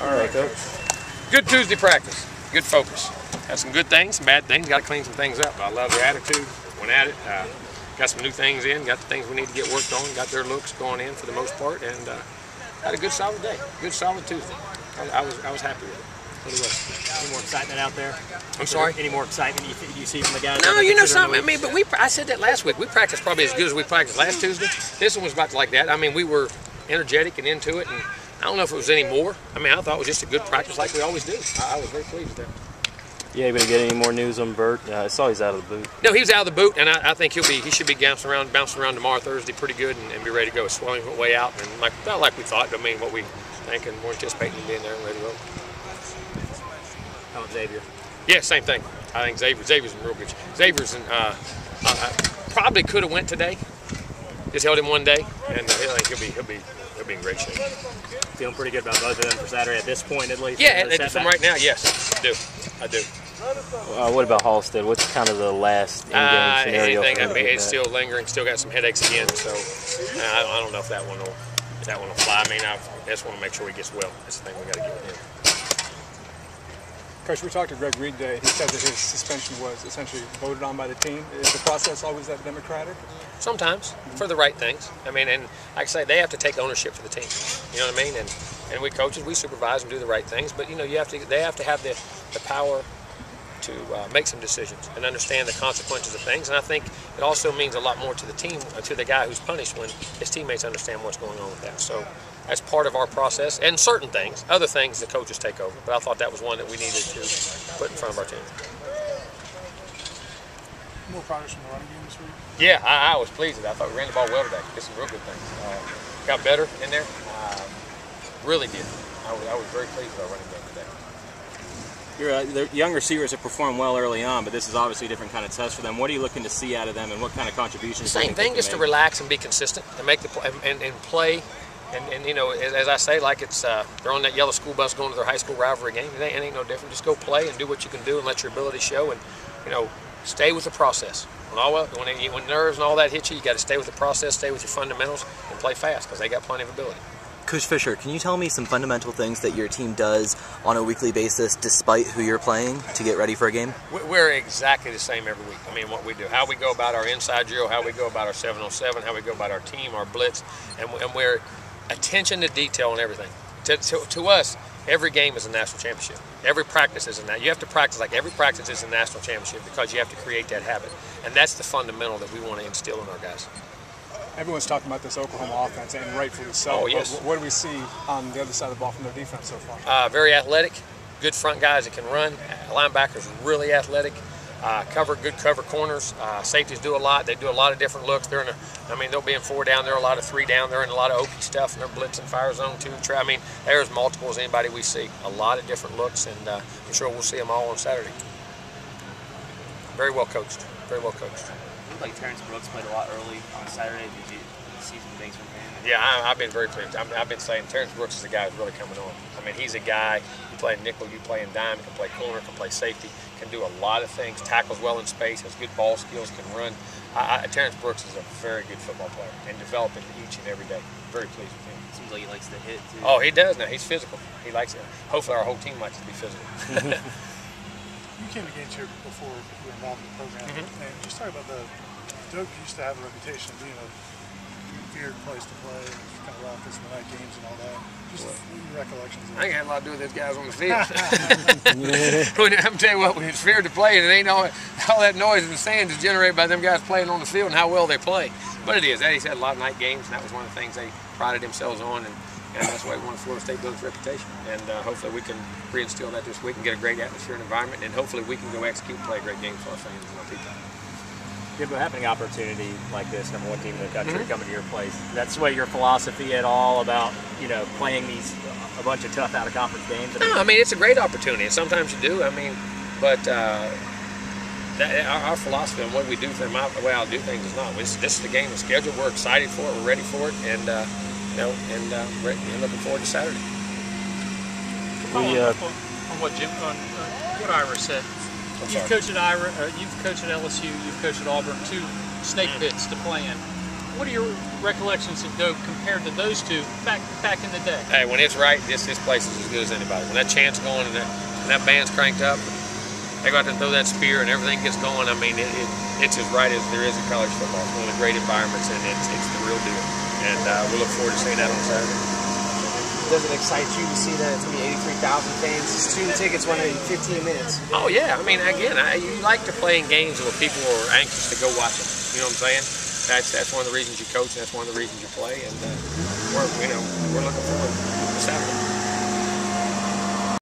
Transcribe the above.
All right, coach. Good Tuesday practice. Good focus. Had some good things, some bad things. Got to clean some things up. I love their attitude. Went at it. Uh, got some new things in. Got the things we need to get worked on. Got their looks going in for the most part, and uh, had a good solid day. Good solid Tuesday. I, I was I was happy with it. Any more excitement out there? I'm sorry. Any more excitement you, you see from the guys? No, you know something. I mean, but we I said that last week. We practiced probably as good as we practiced last Tuesday. This one was about like that. I mean, we were energetic and into it, and I don't know if it was any more. I mean, I thought it was just a good practice like we always do. I, I was very pleased with that. You able to get any more news on Bert? Uh, I saw he's out of the boot. No, he was out of the boot, and I, I think he'll be he should be bouncing around bouncing around tomorrow Thursday pretty good and, and be ready to go. Swelling way out and like not like we thought. I mean, what we think and we're anticipating him being there and ready to roll. How about Xavier? Yeah, same thing. I think Xavier Xavier's in real good. Xavier's in, uh, uh, probably could have went today. Just held him one day, and uh, I think he'll be he'll be he'll be in great shape. Feeling pretty good about both of them for Saturday at this point, at least. Yeah, No and, and from setback? right now, yes, I do. I do. Uh, what about Halstead? What's kind of the last in-game Uh, scenario? anything. for I him mean, it's back? still lingering. Still got some headaches again. So uh, I, I don't know if that one will that one will fly. I mean, I just want to make sure he gets well. That's the thing we got to get with him. Coach, we talked to Greg Reid today. He said that his suspension was essentially voted on by the team. Is the process always that democratic? Sometimes for the right things. I mean, and like I say, they have to take ownership for the team. You know what I mean? And and we coaches, we supervise and do the right things. But you know, you have to. They have to have the the power to uh, make some decisions and understand the consequences of things. And I think it also means a lot more to the team, uh, to the guy who's punished, when his teammates understand what's going on with that. So that's part of our process. And certain things, other things, the coaches take over. But I thought that was one that we needed to put in front of our team. More progress from the running game this week. Yeah, I, I was pleased with it. I thought we ran the ball well today. Did some real good things. Uh, got better in there. Uh, really did. I was, I was very pleased with our running game today. Your uh, the young receivers have performed well early on, but this is obviously a different kind of test for them. What are you looking to see out of them, and what kind of contributions? do you Same think they thing, can just to relax and be consistent and make the pl- and, and, and play. And, and you know, as, as I say, like it's uh, they're on that yellow school bus going to their high school rivalry game. It ain't, it ain't no different. Just go play and do what you can do and let your ability show. And you know, stay with the process. When all when, it, when nerves and all that hit you, you got to stay with the process, stay with your fundamentals, and play fast because they got plenty of ability. Coach Fisher, can you tell me some fundamental things that your team does on a weekly basis despite who you're playing to get ready for a game? We- We're exactly the same every week. I mean, what we do, how we go about our inside drill, how we go about our 707, how we go about our team, our blitz, and, and we're attention to detail and everything. To, to, to us, every game is a national championship. Every practice is a na- You have to practice like every practice is a national championship because you have to create that habit, and that's the fundamental that we want to instill in our guys. Everyone's talking about this Oklahoma offense, and rightfully so. Oh, But yes. wh- what do we see on the other side of the ball from their defense so far? Uh, very athletic, good front guys that can run. Linebackers really athletic. Uh, cover good cover corners. Uh, safeties do a lot. They do a lot of different looks. They're in a, I mean, they'll be in four down. They're a lot of three down. They're in a lot of okie stuff, and they're blitzing fire zone too. I mean, they're as multiple as anybody we see. A lot of different looks, and uh, I'm sure we'll see them all on Saturday. Very well coached. Very well coached. like Terrence Brooks played a lot early on Saturday. Did you see some things from him? Yeah, I, I've been very pleased. I'm, I've been saying Terrence Brooks is a guy who's really coming on. I mean, he's a guy. You play nickel, you play in dime, can play corner, can play safety, can do a lot of things. Tackles well in space, has good ball skills, can run. I, I, Terrence Brooks is a very good football player and developing each and every day. Very pleased with him. Seems like he likes to hit too. Oh, he does now. He's physical. He likes it. Hopefully, our whole team likes to be physical. You came to games here before you were involved in the program, Mm-hmm. and just talk about the Doak used to have a reputation of being a feared place to play, and kind of raucous in the night games and all that. Just your recollections. Of I ain't had a lot to do with those guys on the field. I'm telling you what, it's feared to play, and it ain't all, all that noise in the stands is generated by them guys playing on the field and how well they play. But it is. He's had a lot of night games, and that was one of the things they prided themselves on, and, and that's why we wanted Florida State to build its reputation. And uh, hopefully we can reinstill that this week and get a great atmosphere and environment, and hopefully we can go execute and play a great game for our fans and our people. Give a happening opportunity like this, number one team in the country, Mm-hmm. coming to your place. That's what your philosophy at all about, you know, playing these a bunch of tough out of conference games. I mean, No, I mean it's a great opportunity. and Sometimes you do. I mean, but uh, that, our, our philosophy and what we do, for my, the way I'll do things is not. This, this is the game, the schedule. We're excited for it. We're ready for it, and uh, you know, and uh, we're we're looking forward to Saturday. We, uh, on, on what Jim, on uh, what Ira said. I'm You've coached at Ira, uh, you've coached at LSU, you've coached at Auburn, two snake pits to play in. what are your recollections of Doak compared to those two back back in the day? Hey, when it's right, this this place is as good as anybody. When that chant's going and that, and that band's cranked up, they go out there and throw that spear and everything gets going. I mean, it, it, it's as right as there is in college football. It's one of the great environments, and it's, it's the real deal. And uh, we look forward to seeing that on Saturday. Does it excite you to see that it's going to be 83,000 fans? Two tickets went in 15 minutes. Oh yeah, I mean, again, I, you like to play in games where people are anxious to go watch them. You know what I'm saying? That's that's one of the reasons you coach, and that's one of the reasons you play. And uh, we're you know we're looking forward to Saturday.